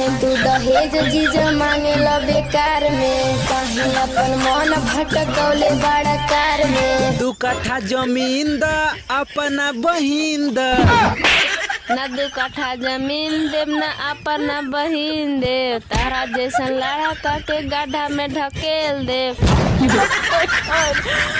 काहे तू दहेज जीजा मांगे ला बेकार में। काहे अपन मन भटकौले बड़ा कार में। दू कट्ठा ज़मीन द अपना बहिन द। न दू कट्ठा ज़मीन देव न अपना बहिन देव तारा जैसन लड़ा के गड्ढा में ढकेल देव